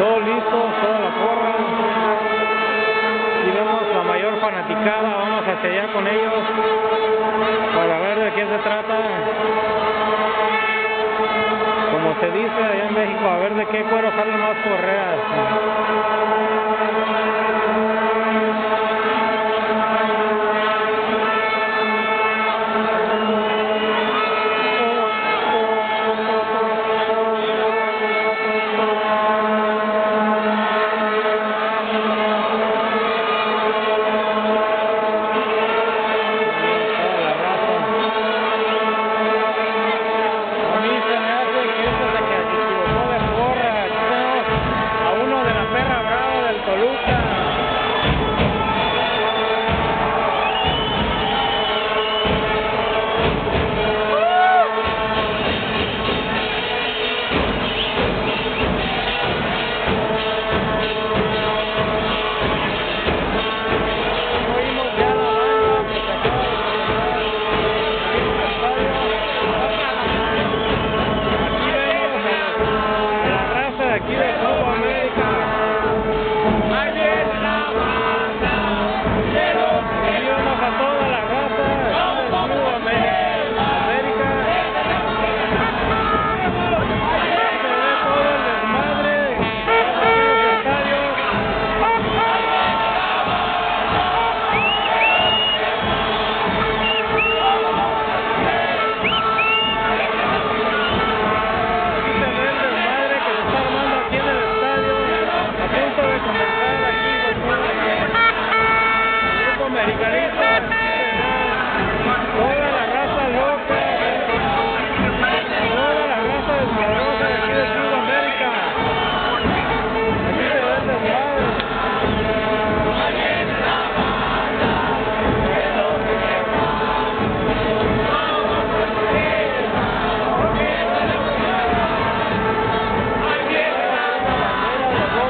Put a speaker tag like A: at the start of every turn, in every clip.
A: Todo listo, toda la porra. Y vemos la mayor fanaticada, vamos hacia allá con ellos para ver de qué se trata. Como se dice allá en México, a ver de qué cuero salen más correas.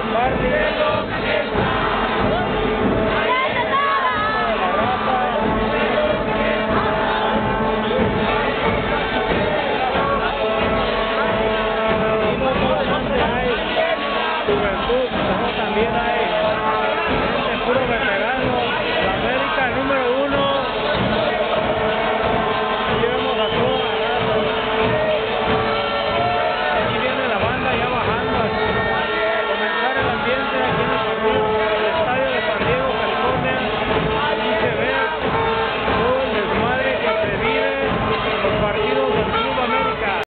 A: Martín.